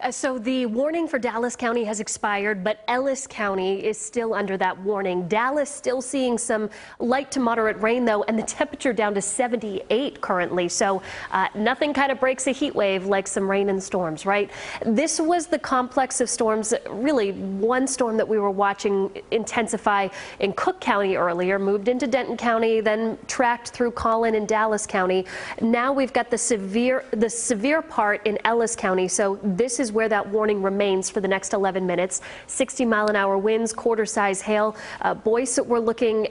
Uh, so the warning for Dallas County has expired, but Ellis County is still under that warning. Dallas still seeing some light to moderate rain, though, and the temperature down to 78 currently. So uh, nothing kind of breaks a heat wave like some rain and storms, right? This was the complex of storms, really one storm that we were watching intensify in Cooke County earlier, moved into Denton County, then tracked through Collin and Dallas County. Now we've got the severe, the severe part in Ellis County. So this is is where that warning remains for the next 11 minutes. 60 mile an hour winds, quarter size hail. Uh, Boyce, we're looking,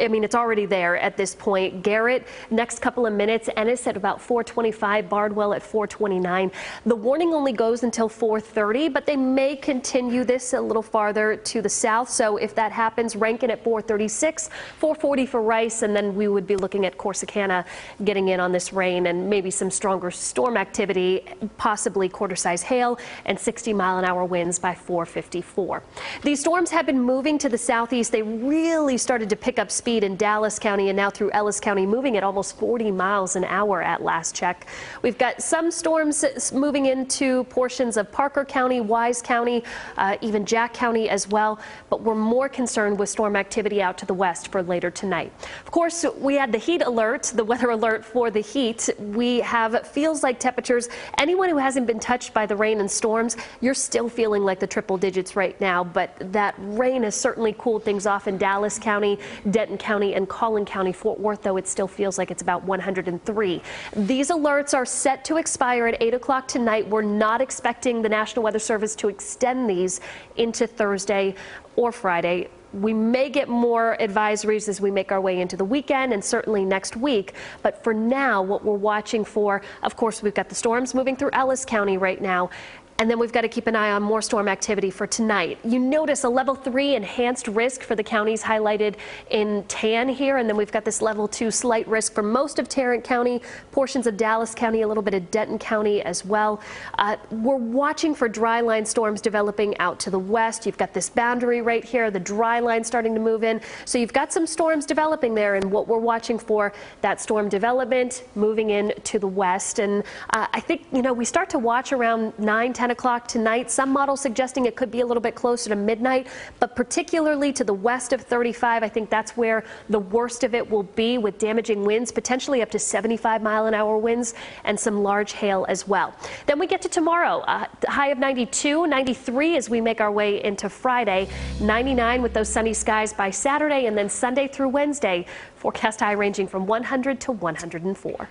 I mean, it's already there at this point. Garrett, next couple of minutes. Ennis at about 425, Bardwell at 429. The warning only goes until 430, but they may continue this a little farther to the south. So if that happens, Rankin at 436, 440 for Rice, and then we would be looking at Corsicana getting in on this rain and maybe some stronger storm activity, possibly quarter size hail and 60 mile an hour winds by 454. These storms have been moving to the southeast. They really started to pick up speed in Dallas County and now through Ellis County, moving at almost 40 miles an hour at last check. We've got some storms moving into portions of Parker County, Wise County, uh, even Jack County as well. But we're more concerned with storm activity out to the west for later tonight. Of course, we had the heat alert, the weather alert for the heat. We have feels like temperatures. Anyone who hasn't been touched by the rain storms, you're still feeling like the triple digits right now, but that rain has certainly cooled things off in Dallas County, Denton County, and Collin County. Fort Worth, though, it still feels like it's about 103. These alerts are set to expire at 8 o'clock tonight. We're not expecting the National Weather Service to extend these into Thursday or Friday we may get more advisories as we make our way into the weekend and certainly next week. But for now, what we're watching for, of course, we've got the storms moving through Ellis County right now. And then we've got to keep an eye on more storm activity for tonight. You notice a level three enhanced risk for the counties highlighted in tan here. And then we've got this level two slight risk for most of Tarrant County, portions of Dallas County, a little bit of Denton County as well. Uh, we're watching for dry line storms developing out to the west. You've got this boundary right here, the dry line starting to move in. So you've got some storms developing there. And what we're watching for, that storm development moving in to the west. And uh, I think, you know, we start to watch around 9, 10 10 o'clock tonight. Some models suggesting it could be a little bit closer to midnight, but particularly to the west of 35, I think that's where the worst of it will be with damaging winds, potentially up to 75 mile an hour winds and some large hail as well. Then we get to tomorrow, uh, a high of 92, 93 as we make our way into Friday, 99 with those sunny skies by Saturday and then Sunday through Wednesday. Forecast high ranging from 100 to 104.